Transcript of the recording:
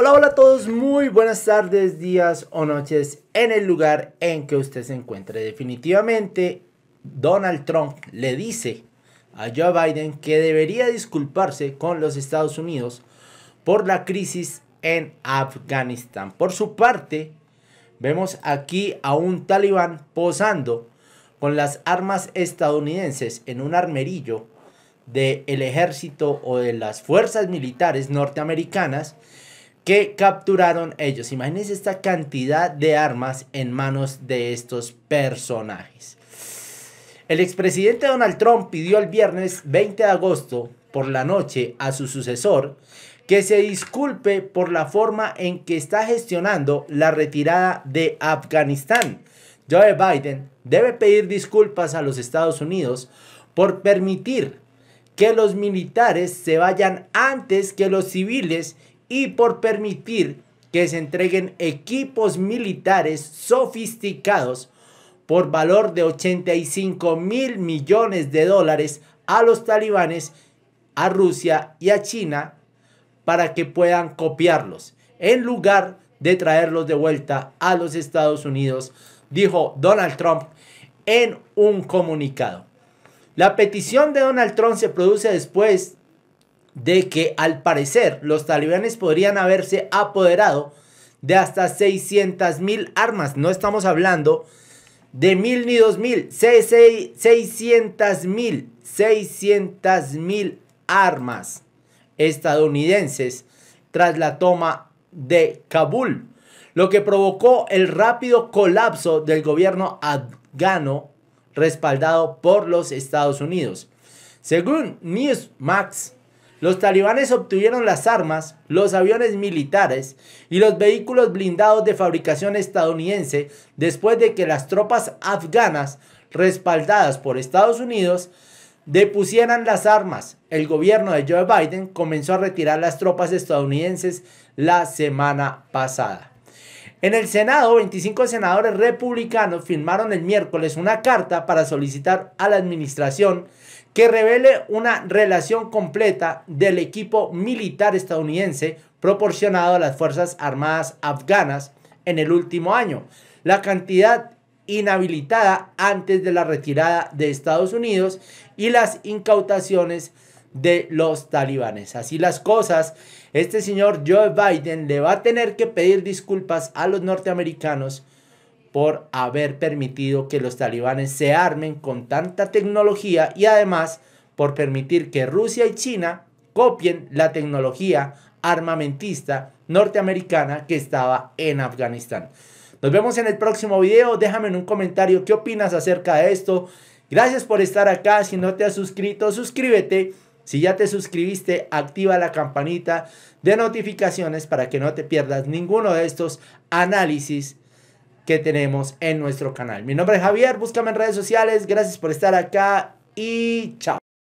Hola, hola a todos, muy buenas tardes, días o noches en el lugar en que usted se encuentre. Definitivamente, Donald Trump le dice a Joe Biden que debería disculparse con los Estados Unidos por la crisis en Afganistán. Por su parte, vemos aquí a un talibán posando con las armas estadounidenses en un armerillo del ejército o de las fuerzas militares norteamericanas que capturaron ellos. Imagínense esta cantidad de armas en manos de estos personajes. El expresidente Donald Trump pidió el viernes 20 de agosto por la noche a su sucesor que se disculpe por la forma en que está gestionando la retirada de Afganistán. Joe Biden debe pedir disculpas a los Estados Unidos por permitir que los militares se vayan antes que los civiles y por permitir que se entreguen equipos militares sofisticados por valor de 85 mil millones de dólares a los talibanes, a Rusia y a China para que puedan copiarlos, en lugar de traerlos de vuelta a los Estados Unidos, dijo Donald Trump en un comunicado. La petición de Donald Trump se produce después de que al parecer los talibanes podrían haberse apoderado de hasta 600 mil armas. No estamos hablando de mil ni dos mil, 600 mil, 600 mil armas estadounidenses tras la toma de Kabul, lo que provocó el rápido colapso del gobierno afgano respaldado por los Estados Unidos. Según Newsmax, los talibanes obtuvieron las armas, los aviones militares y los vehículos blindados de fabricación estadounidense después de que las tropas afganas, respaldadas por Estados Unidos, depusieran las armas. El gobierno de Joe Biden comenzó a retirar las tropas estadounidenses la semana pasada. En el Senado, 25 senadores republicanos firmaron el miércoles una carta para solicitar a la administración que revele una relación completa del equipo militar estadounidense proporcionado a las Fuerzas Armadas afganas en el último año, la cantidad inhabilitada antes de la retirada de Estados Unidos y las incautaciones de los talibanes. Así las cosas, este señor Joe Biden le va a tener que pedir disculpas a los norteamericanos por haber permitido que los talibanes se armen con tanta tecnología y además por permitir que Rusia y China copien la tecnología armamentista norteamericana que estaba en Afganistán. Nos vemos en el próximo video. Déjame en un comentario qué opinas acerca de esto. Gracias por estar acá. Si no te has suscrito, suscríbete. Si ya te suscribiste, activa la campanita de notificaciones para que no te pierdas ninguno de estos análisis que tenemos en nuestro canal. Mi nombre es Javier, búscame en redes sociales. Gracias por estar acá y chao.